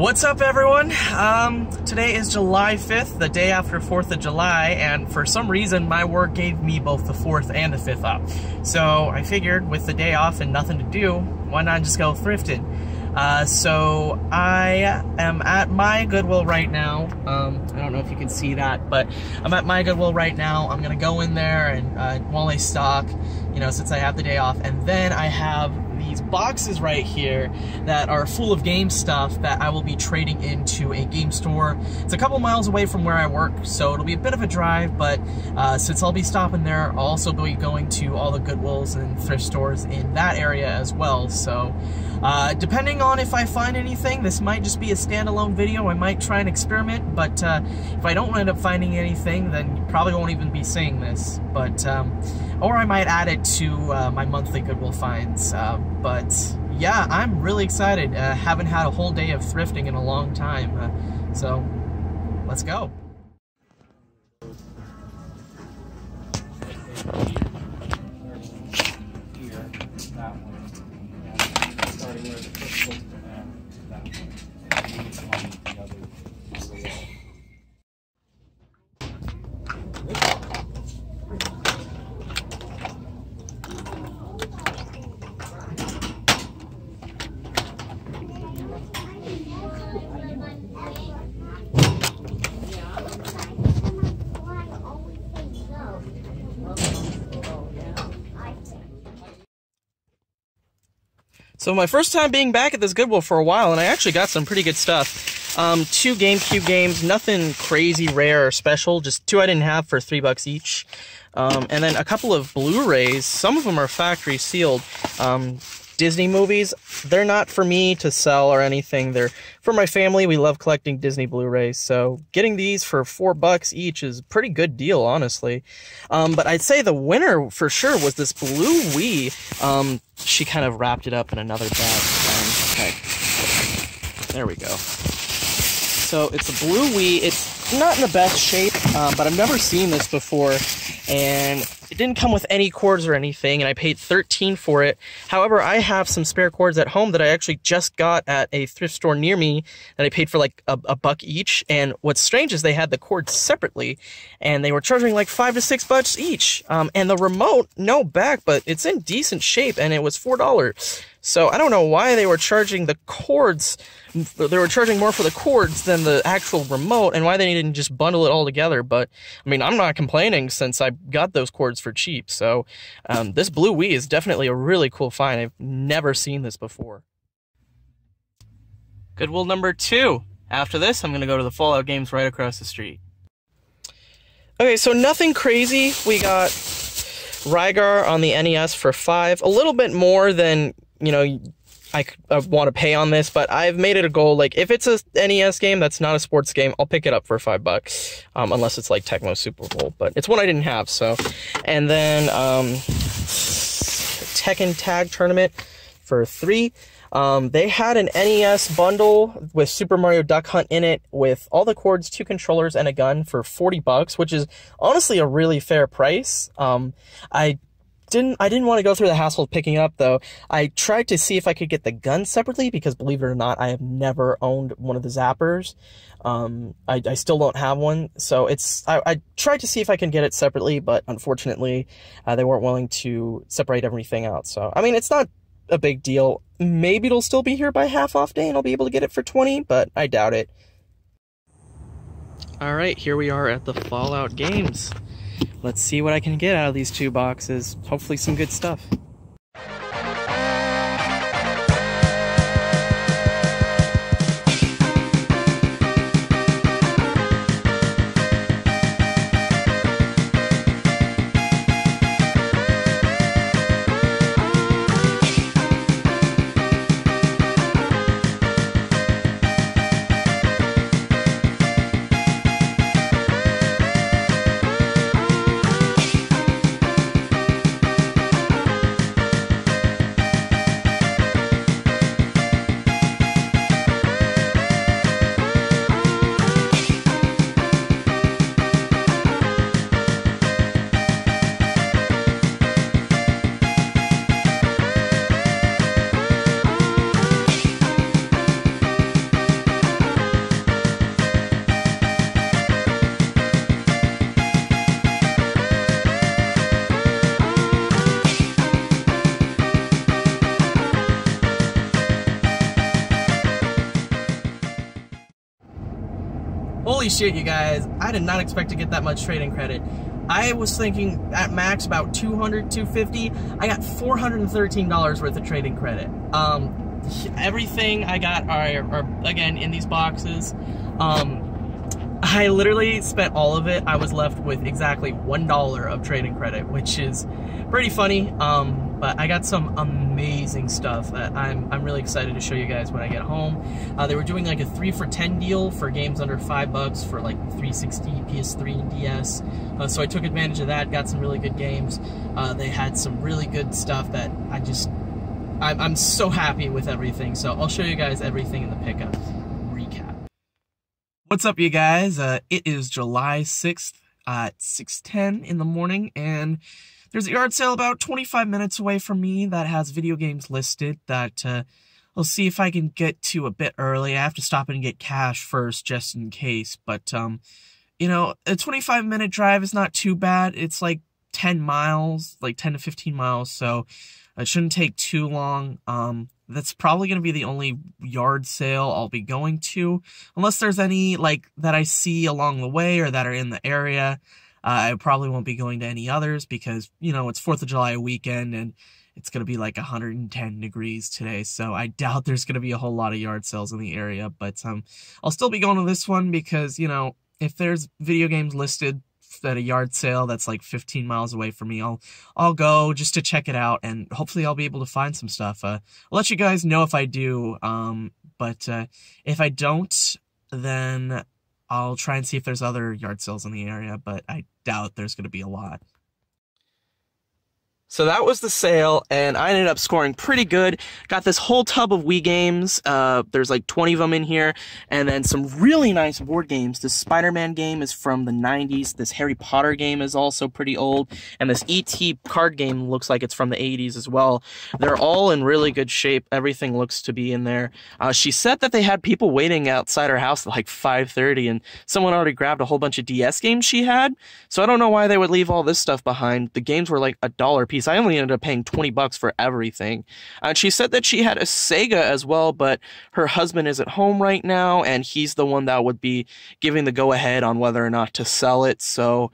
What's up, everyone? Um, today is July 5th, the day after 4th of July, and for some reason, my work gave me both the 4th and the 5th off. So I figured with the day off and nothing to do, why not just go thrifting? Uh, so I am at my Goodwill right now. Um, I don't know if you can see that, but I'm at my Goodwill right now. I'm gonna go in there and uh, while I stock, you know, since I have the day off, and then I have these boxes right here that are full of game stuff that I will be trading into a game store. It's a couple miles away from where I work, so it'll be a bit of a drive, but uh, since I'll be stopping there, I'll also be going to all the Goodwills and thrift stores in that area as well. So uh, depending on if I find anything, this might just be a standalone video. I might try and experiment, but uh, if I don't end up finding anything, then you probably won't even be seeing this. But um, or I might add it to uh, my monthly Goodwill finds. Uh, but yeah, I'm really excited. Uh, haven't had a whole day of thrifting in a long time, so let's go. So my first time being back at this Goodwill for a while, and I actually got some pretty good stuff. Um, two GameCube games, nothing crazy rare or special, just two I didn't have for three bucks each. Um, and then a couple of Blu-rays. Some of them are factory sealed. Um, Disney movies, they're not for me to sell or anything. They're for my family. We love collecting Disney Blu-rays, so getting these for four bucks each is a pretty good deal, honestly. Um, but I'd say the winner for sure was this Blue Wii. Um, she kind of wrapped it up in another bag. Um, okay, there we go. So it's a Blue Wii. It's not in the best shape, um, but I've never seen this before, and it didn't come with any cords or anything, and I paid 13 for it. However, I have some spare cords at home that I actually just got at a thrift store near me that I paid for like a, a buck each. And what's strange is they had the cords separately, and they were charging like five to six bucks each. Um, and the remote, no back, but it's in decent shape, and it was four dollars. So I don't know why they were charging the cords. They were charging more for the cords than the actual remote, and why they didn't just bundle it all together. But I mean, I'm not complaining since I got those cords for cheap. So um, this Blue Wii is definitely a really cool find. I've never seen this before. Goodwill number two. After this, I'm gonna go to the Fallout games right across the street. Okay, so nothing crazy. We got Rygar on the NES for five, a little bit more than you know, I, I want to pay on this, but I've made it a goal. Like, if it's a NES game that's not a sports game, I'll pick it up for five bucks, um, unless it's like Tecmo Super Bowl. But it's one I didn't have, so. And then um, Tekken Tag Tournament for three. Um, they had an NES bundle with Super Mario Duck Hunt in it, with all the cords, two controllers, and a gun for forty bucks, which is honestly a really fair price. Um, I didn't I didn't want to go through the hassle of picking up though. I tried to see if I could get the gun separately because believe it or not, I have never owned one of the zappers. Um, I, I still don't have one, so it's I, I tried to see if I can get it separately, but unfortunately, uh, they weren't willing to separate everything out. So I mean, it's not a big deal. Maybe it'll still be here by half off day and I'll be able to get it for 20, but I doubt it. Alright, here we are at the Fallout games. Let's see what I can get out of these two boxes. Hopefully some good stuff. You guys. I did not expect to get that much trading credit. I was thinking at max about 200, 250. I got $413 worth of trading credit. Um, everything I got are, are again in these boxes. Um, I literally spent all of it. I was left with exactly $1 of trading credit, which is pretty funny. Um, but I got some amazing stuff that I'm, I'm really excited to show you guys when I get home. Uh, they were doing like a 3 for 10 deal for games under 5 bucks for like 360, PS3, and DS. Uh, so I took advantage of that, got some really good games. Uh, they had some really good stuff that I just, I'm, I'm so happy with everything. So I'll show you guys everything in the pickup. Recap. What's up, you guys? Uh, it is July 6th at 6.10 in the morning, and there's a yard sale about 25 minutes away from me that has video games listed that uh, I'll see if I can get to a bit early. I have to stop and get cash first, just in case, but, um, you know, a 25-minute drive is not too bad. It's like 10 miles, like 10 to 15 miles, so it shouldn't take too long. Um, that's probably going to be the only yard sale I'll be going to, unless there's any like that I see along the way or that are in the area. Uh, I probably won't be going to any others because you know it's Fourth of July weekend and it's going to be like 110 degrees today, so I doubt there's going to be a whole lot of yard sales in the area. But um, I'll still be going to this one because you know if there's video games listed at a yard sale that's like 15 miles away from me. I'll I'll go just to check it out, and hopefully I'll be able to find some stuff. Uh, I'll let you guys know if I do. Um, but uh, if I don't, then I'll try and see if there's other yard sales in the area. But I doubt there's going to be a lot. So that was the sale, and I ended up scoring pretty good. Got this whole tub of Wii games. Uh, there's like 20 of them in here, and then some really nice board games. This Spider-Man game is from the 90s. This Harry Potter game is also pretty old, and this ET card game looks like it's from the 80s as well. They're all in really good shape. Everything looks to be in there. Uh, she said that they had people waiting outside her house at like 5:30, and someone already grabbed a whole bunch of DS games she had. So I don't know why they would leave all this stuff behind. The games were like a dollar piece piece. I only ended up paying 20 bucks for everything. And she said that she had a Sega as well, but her husband is at home right now, and he's the one that would be giving the go ahead on whether or not to sell it. So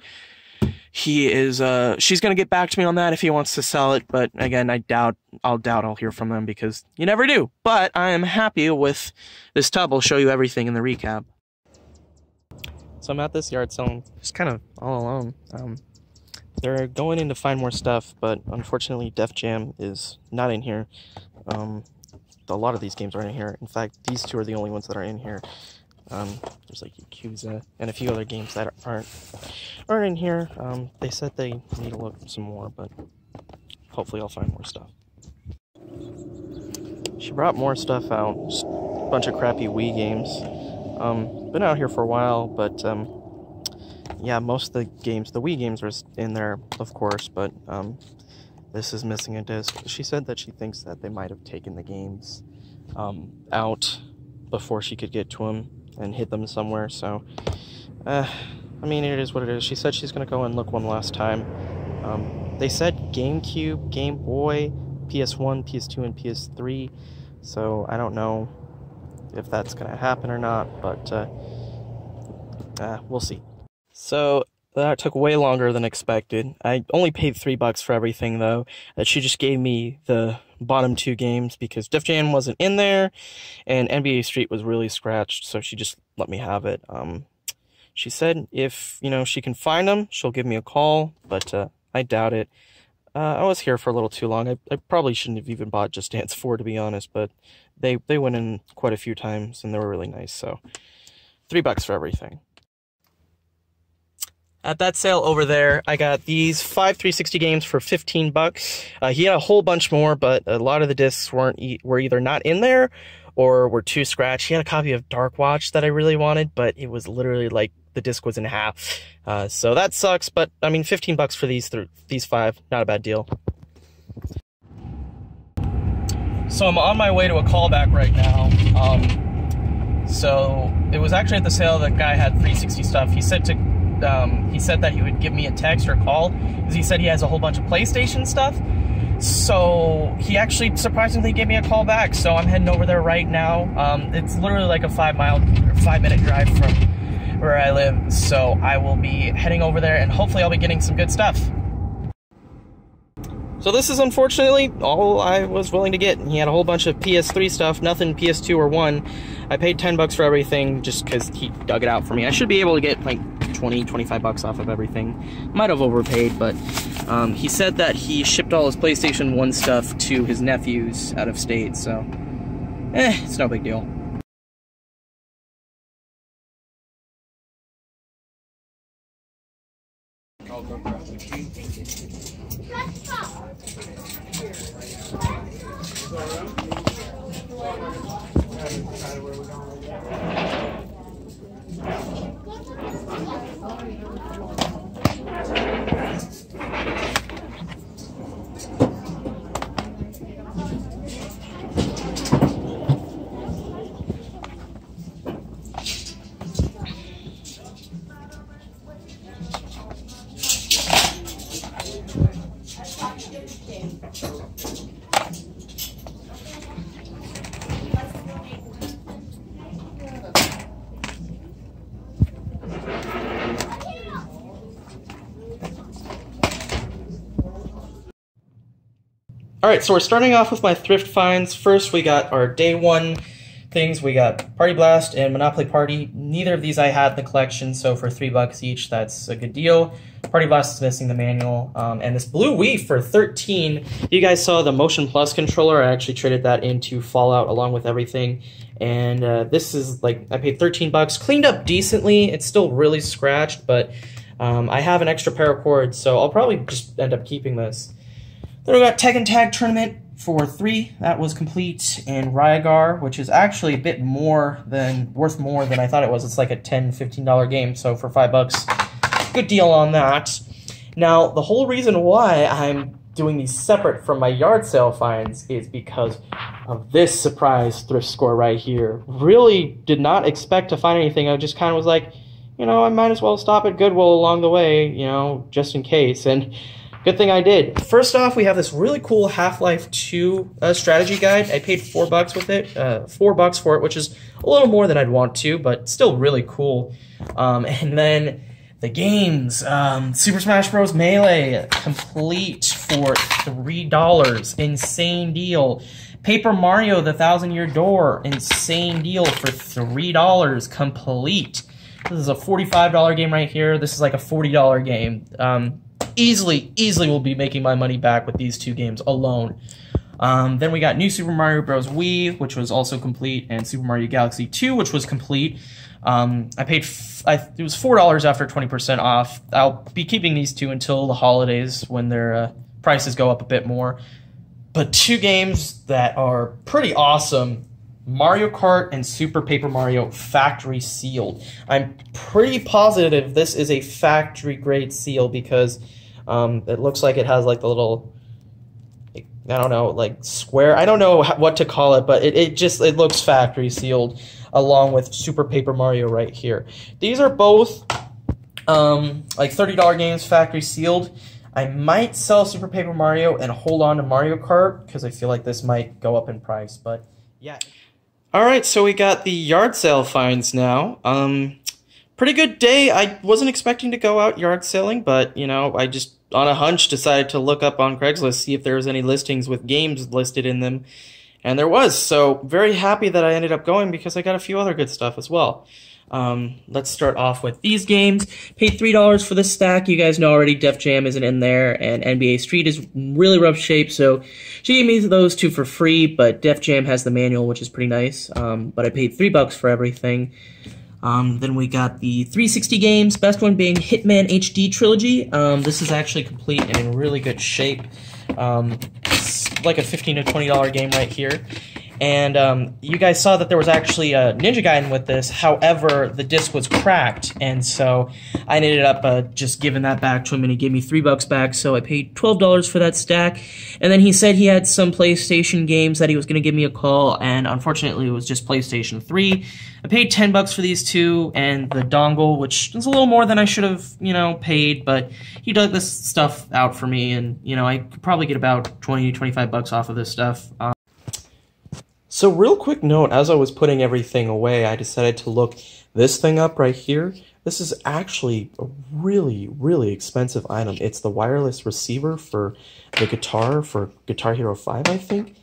he is uh she's gonna get back to me on that if he wants to sell it but again i doubt i'll doubt i'll hear from them because you never do but i am happy with this tub i'll show you everything in the recap so i'm at this yard selling just kind of all alone um they're going in to find more stuff, but unfortunately, Def Jam is not in here. Um, a lot of these games aren't in here. In fact, these two are the only ones that are in here. Um, there's like Yakuza and a few other games that aren't aren't in here. Um, they said they need to look some more, but hopefully I'll find more stuff. She brought more stuff out, just a bunch of crappy Wii games. Um, been out here for a while, but um, yeah, most of the games, the Wii games were in there, of course, but um, this is missing a disc. She said that she thinks that they might have taken the games um, out before she could get to them and hid them somewhere, so, uh, I mean, it is what it is. She said she's going to go and look one last time. Um, they said GameCube, Game Boy, PS1, PS2, and PS3, so I don't know if that's going to happen or not, but uh, uh, we'll see. So that took way longer than expected. I only paid three bucks for everything though. That she just gave me the bottom two games because Def Jam wasn't in there, and NBA Street was really scratched, so she just let me have it. Um, she said if you know she can find them, she'll give me a call, but uh, I doubt it. Uh, I was here for a little too long. I, I probably shouldn't have even bought Just Dance 4 to be honest, but they they went in quite a few times and they were really nice. So three bucks for everything. At that sale over there, I got these five 360 games for 15 bucks. Uh, he had a whole bunch more, but a lot of the discs weren't e were either not in there or were too scratched. He had a copy of Darkwatch that I really wanted, but it was literally like the disc was in half. Uh, so that sucks, but I mean, 15 bucks for these th these five, not a bad deal. So I'm on my way to a callback right now. Um, so it was actually at the sale that guy had 360 stuff. He said to um, he said that he would give me a text or call because he said he has a whole bunch of PlayStation stuff. So he actually surprisingly gave me a call back. So I'm heading over there right now. Um, it's literally like a five mile, five minute drive from where I live. So I will be heading over there and hopefully I'll be getting some good stuff. So this is unfortunately all I was willing to get. He had a whole bunch of PS3 stuff, nothing PS2 or 1. I paid 10 bucks for everything just because he dug it out for me. I should be able to get like 20, 25 bucks off of everything. Might have overpaid, but um, he said that he shipped all his PlayStation 1 stuff to his nephews out of state, so eh, it's no big deal. All right, so we're starting off with my thrift finds. First, we got our day one things. We got Party Blast and Monopoly Party. Neither of these I had in the collection, so for three bucks each, that's a good deal. Party Blast is missing the manual, um, and this blue Wii for 13. You guys saw the Motion Plus controller. I actually traded that into Fallout along with everything, and uh, this is like I paid 13 bucks. Cleaned up decently. It's still really scratched, but um, I have an extra pair of cords, so I'll probably just end up keeping this. Then we got Tekken Tag Tournament for three. That was complete. And Rygar, which is actually a bit more than, worth more than I thought it was. It's like a $10, $15 game. So for five bucks, good deal on that. Now, the whole reason why I'm doing these separate from my yard sale finds is because of this surprise thrift score right here. Really did not expect to find anything. I just kind of was like, you know, I might as well stop at Goodwill along the way, you know, just in case. And Good thing I did. First off, we have this really cool Half-Life 2 uh, strategy guide. I paid four bucks with it, uh, four bucks for it, which is a little more than I'd want to, but still really cool. Um, and then the games, um, Super Smash Bros. Melee, complete for $3. Insane deal. Paper Mario, The Thousand Year Door, insane deal for $3, complete. This is a $45 game right here. This is like a $40 game. Um, easily, easily will be making my money back with these two games alone. Um, then we got New Super Mario Bros. Wii, which was also complete, and Super Mario Galaxy 2, which was complete. Um, I paid I, it was four dollars after twenty percent off. I'll be keeping these two until the holidays when their uh, prices go up a bit more. But two games that are pretty awesome Mario Kart and Super Paper Mario factory sealed. I'm pretty positive this is a factory grade seal because um, it looks like it has like the little, I don't know, like square. I don't know what to call it, but it, it just it looks factory sealed along with Super Paper Mario right here. These are both um, like $30 games factory sealed. I might sell Super Paper Mario and hold on to Mario Kart because I feel like this might go up in price, but yeah. All right, so we got the yard sale finds now. Um, pretty good day. I wasn't expecting to go out yard selling, but you know, I just on a hunch decided to look up on Craigslist see if there was any listings with games listed in them, and there was. So very happy that I ended up going because I got a few other good stuff as well. Um, let's start off with these games. Paid three dollars for this stack. You guys know already. Def Jam isn't in there, and NBA Street is really rough shape. So she gave me those two for free. But Def Jam has the manual, which is pretty nice. Um, but I paid three bucks for everything. Um, then we got the 360 games. Best one being Hitman HD Trilogy. Um, this is actually complete and in really good shape. Um, it's like a 15 to 20 dollar game right here. And um, you guys saw that there was actually a Ninja Gaiden with this. However, the disc was cracked, and so I ended up uh, just giving that back to him, and he gave me three bucks back. So I paid twelve dollars for that stack. And then he said he had some PlayStation games that he was going to give me a call, and unfortunately, it was just PlayStation Three. I paid ten bucks for these two and the dongle, which is a little more than I should have, you know, paid. But he dug this stuff out for me, and you know, I could probably get about 20, 25 bucks off of this stuff. Um, So, real quick note as I was putting everything away, I decided to look this thing up right here. This is actually a really, really expensive item. It's the wireless receiver for the guitar for Guitar Hero 5, I think.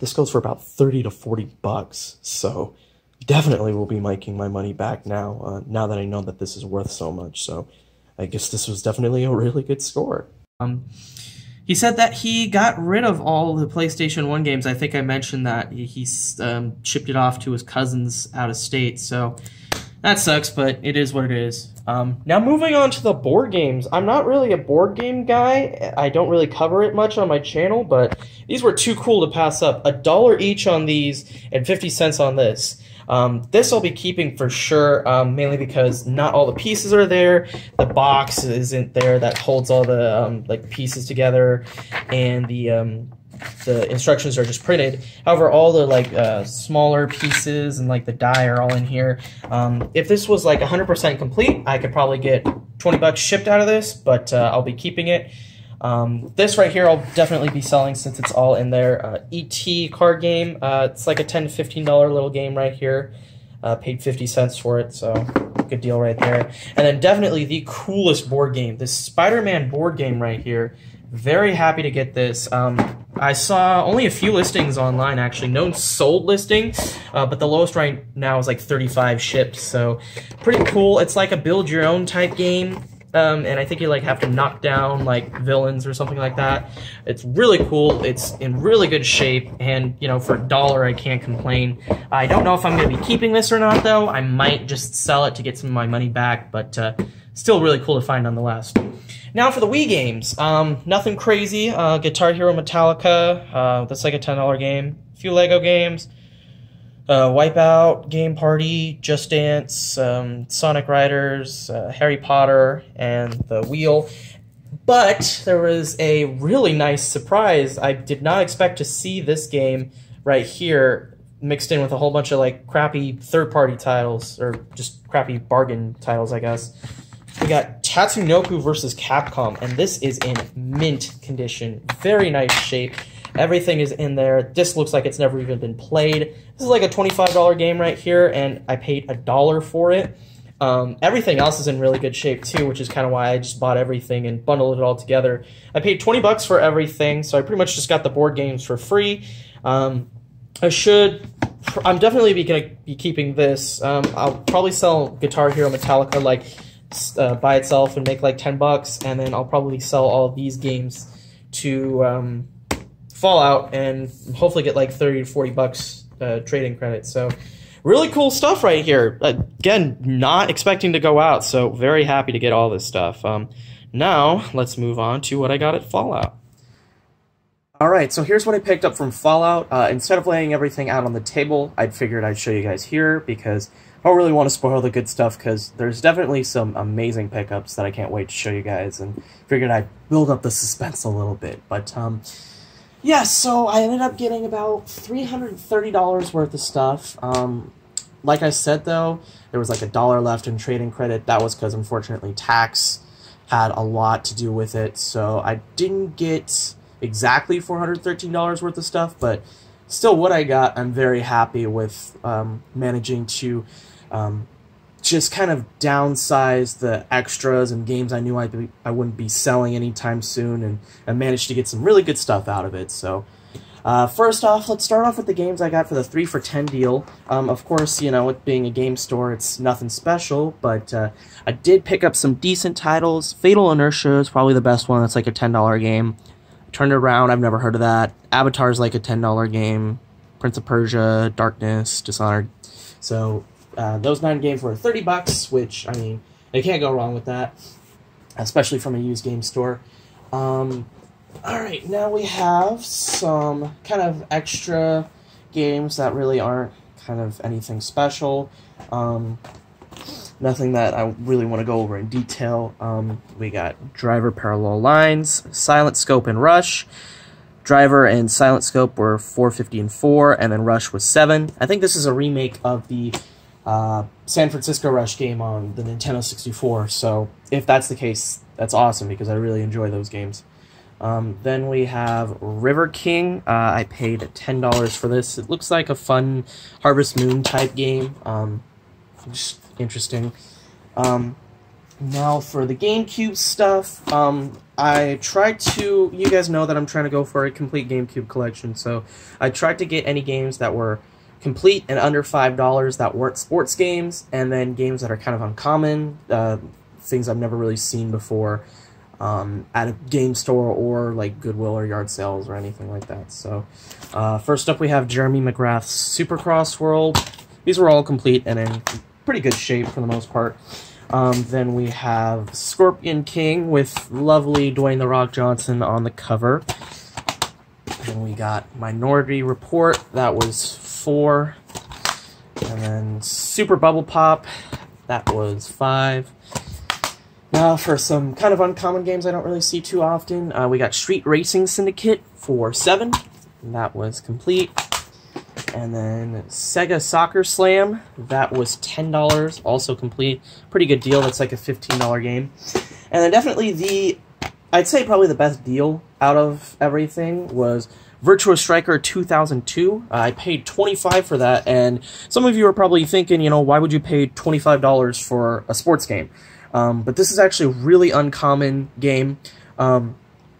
This goes for about 30 to 40 bucks. So, definitely will be making my money back now, uh, now that I know that this is worth so much. So, I guess this was definitely a really good score. Um, he said that he got rid of all the PlayStation 1 games. I think I mentioned that he um, shipped it off to his cousins out of state. So that sucks, but it is what it is. Um, now, moving on to the board games. I'm not really a board game guy. I don't really cover it much on my channel, but these were too cool to pass up. A dollar each on these and 50 cents on this. Um, this I'll be keeping for sure, um, mainly because not all the pieces are there. The box isn't there that holds all the um, like pieces together, and the um, the instructions are just printed. However, all the like uh, smaller pieces and like the die are all in here. Um, if this was like 100% complete, I could probably get 20 bucks shipped out of this, but uh, I'll be keeping it. Um, this right here I'll definitely be selling since it's all in there. Uh, ET card game. Uh, it's like a 10 to $15 little game right here. Uh, paid 50 cents for it, so good deal right there. And then definitely the coolest board game. This Spider-Man board game right here. Very happy to get this. Um, I saw only a few listings online, actually. No sold listing, uh, but the lowest right now is like 35 shipped, so pretty cool. It's like a build-your-own type game. Um, and I think you like have to knock down like villains or something like that. It's really cool. It's in really good shape, and you know for a dollar I can't complain. I don't know if I'm going to be keeping this or not though. I might just sell it to get some of my money back, but uh, still really cool to find nonetheless. Now for the Wii games, um, nothing crazy. Uh, Guitar Hero Metallica, uh, that's like a ten dollar game. A few Lego games uh, Wipeout, Game Party, Just Dance, um, Sonic Riders, uh, Harry Potter, and The Wheel. But there was a really nice surprise. I did not expect to see this game right here mixed in with a whole bunch of like crappy third party titles or just crappy bargain titles, I guess. We got Tatsunoko versus Capcom, and this is in mint condition. Very nice shape. Everything is in there. This looks like it's never even been played. This is like a $25 game right here, and I paid a dollar for it. Um, everything else is in really good shape too, which is kind of why I just bought everything and bundled it all together. I paid 20 bucks for everything, so I pretty much just got the board games for free. Um, I should. I'm definitely be gonna be keeping this. Um, I'll probably sell Guitar Hero Metallica like uh, by itself and make like 10 bucks, and then I'll probably sell all these games to um, Fallout and hopefully get like 30 to 40 bucks uh, trading credits. So really cool stuff right here. Again, not expecting to go out, so very happy to get all this stuff. Um, now, let's move on to what I got at Fallout. Alright, so here's what I picked up from Fallout. Uh, instead of laying everything out on the table, I figured I'd show you guys here because I don't really want to spoil the good stuff because there's definitely some amazing pickups that I can't wait to show you guys and figured I'd build up the suspense a little bit. But, um, yeah, so I ended up getting about $330 worth of stuff. Um, like I said, though, there was like a dollar left in trading credit. That was because, unfortunately, tax had a lot to do with it. So I didn't get exactly $413 worth of stuff, but still, what I got, I'm very happy with um, managing to um, just kind of downsized the extras and games I knew I'd be, I wouldn't be selling anytime soon, and I managed to get some really good stuff out of it. So, uh, first off, let's start off with the games I got for the 3 for 10 deal. Um, of course, you know, it being a game store, it's nothing special, but uh, I did pick up some decent titles. Fatal Inertia is probably the best one. That's like a $10 game. Turned around, I've never heard of that. Avatar's like a $10 game. Prince of Persia, Darkness, Dishonored. So uh, those nine games were 30 bucks, which, I mean, they can't go wrong with that, especially from a used game store. Um, Alright, now we have some kind of extra games that really aren't kind of anything special. Um, nothing that I really want to go over in detail. Um, we got Driver Parallel Lines, Silent Scope, and Rush. Driver and Silent Scope were 450 and 4, and then Rush was 7. I think this is a remake of the uh, San Francisco Rush game on the Nintendo 64. So if that's the case, that's awesome because I really enjoy those games. Um, then we have River King. Uh, I paid $10 for this. It looks like a fun Harvest Moon type game. Um, just interesting. Um, now for the GameCube stuff, um, I tried to, you guys know that I'm trying to go for a complete GameCube collection, so I tried to get any games that were complete and under $5 that weren't sports games, and then games that are kind of uncommon, uh, things I've never really seen before um, at a game store or like Goodwill or yard sales or anything like that. So uh, first up we have Jeremy McGrath's Supercross World. These were all complete and in pretty good shape for the most part. Um, then we have Scorpion King with lovely Dwayne The Rock Johnson on the cover. Then we got Minority Report, that was four. And then Super Bubble Pop, that was five. Now for some kind of uncommon games I don't really see too often, uh, we got Street Racing Syndicate for seven. that was complete. And then Sega Soccer Slam, that was $10, also complete. Pretty good deal, that's like a $15 game. And then definitely the, I'd say probably the best deal out of everything was Virtua Striker 2002. Uh, I paid 25 for that, and some of you are probably thinking, you know, why would you pay $25 for a sports game? Um, but this is actually a really uncommon game. Um,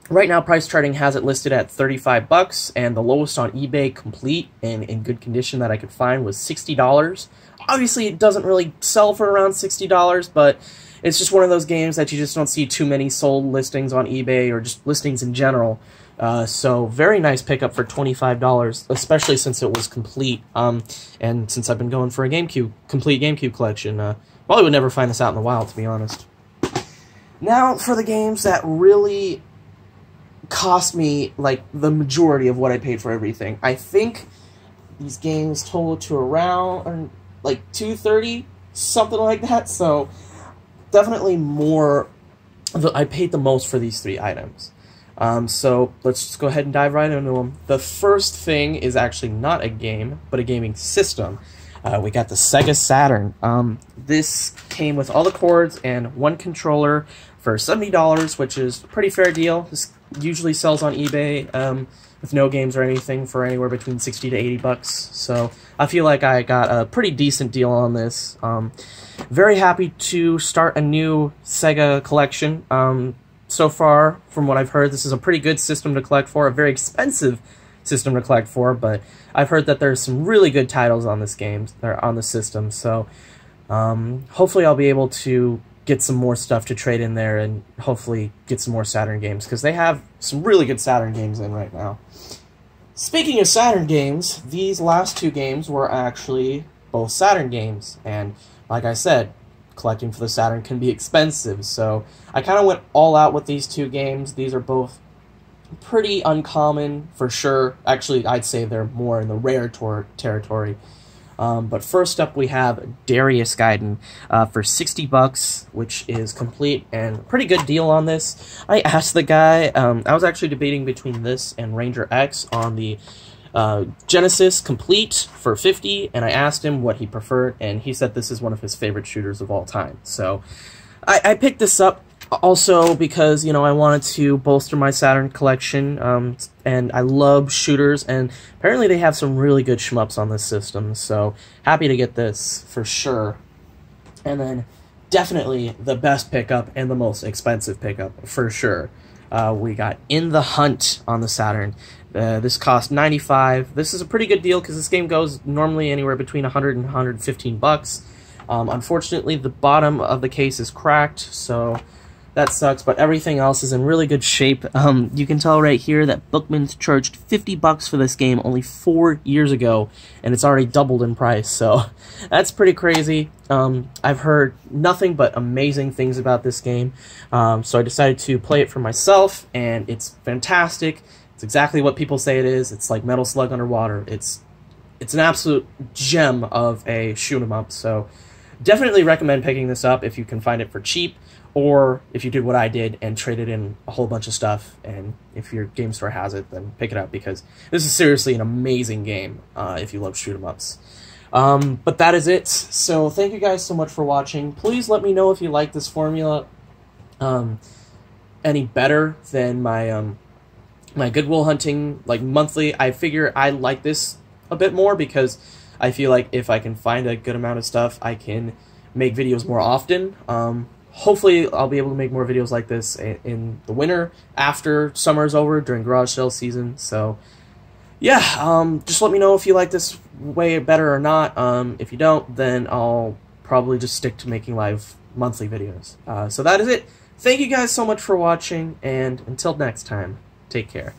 right now, price charting has it listed at 35 bucks, and the lowest on eBay, complete and in good condition that I could find, was $60. Obviously, it doesn't really sell for around $60, but it's just one of those games that you just don't see too many sold listings on eBay or just listings in general. Uh, so very nice pickup for $25, especially since it was complete. Um, and since I've been going for a GameCube, complete GameCube collection, uh, Probably would never find this out in the wild, to be honest. Now, for the games that really cost me, like, the majority of what I paid for everything. I think these games total to around, like, 230 something like that, so definitely more, I paid the most for these three items. Um, so let's just go ahead and dive right into them. The first thing is actually not a game, but a gaming system. Uh, we got the Sega Saturn. Um, this came with all the cords and one controller for $70, which is a pretty fair deal. This usually sells on eBay um, with no games or anything for anywhere between 60 to 80 bucks. So I feel like I got a pretty decent deal on this. Um, very happy to start a new Sega collection. Um, so far, from what I've heard, this is a pretty good system to collect for, a very expensive system to collect for, but I've heard that there's some really good titles on this game, or on the system, so um, hopefully I'll be able to get some more stuff to trade in there and hopefully get some more Saturn games, because they have some really good Saturn games in right now. Speaking of Saturn games, these last two games were actually both Saturn games, and like I said, collecting for the Saturn can be expensive, so I kind of went all out with these two games. These are both pretty uncommon for sure. Actually, I'd say they're more in the rare territory. Um, but first up, we have Darius Gaiden uh, for 60 bucks, which is complete and pretty good deal on this. I asked the guy, um, I was actually debating between this and Ranger X on the uh, Genesis complete for 50, and I asked him what he preferred, and he said this is one of his favorite shooters of all time. So I, I picked this up also because you know I wanted to bolster my Saturn collection, um, and I love shooters, and apparently they have some really good shmups on this system. So happy to get this for sure. And then definitely the best pickup and the most expensive pickup for sure. Uh, we got In the Hunt on the Saturn. Uh, this cost 95. This is a pretty good deal because this game goes normally anywhere between 100 and 115 bucks. Um, unfortunately, the bottom of the case is cracked, so that sucks, but everything else is in really good shape. Um, you can tell right here that Bookman's charged 50 bucks for this game only four years ago, and it's already doubled in price, so that's pretty crazy. Um, I've heard nothing but amazing things about this game, um, so I decided to play it for myself, and it's fantastic. It's exactly what people say it is. It's like Metal Slug underwater. It's it's an absolute gem of a shoot 'em up, so definitely recommend picking this up if you can find it for cheap or if you did what I did and traded in a whole bunch of stuff, and if your game store has it, then pick it up because this is seriously an amazing game uh, if you love shoot 'em ups. Um, but that is it. So thank you guys so much for watching. Please let me know if you like this formula um, any better than my um, my Goodwill hunting like monthly. I figure I like this a bit more because I feel like if I can find a good amount of stuff, I can make videos more often. Um, hopefully, I'll be able to make more videos like this in, the winter after summer is over during garage sale season. So, yeah, um, just let me know if you like this way better or not. Um, if you don't, then I'll probably just stick to making live monthly videos. Uh, so that is it. Thank you guys so much for watching, and until next time, take care.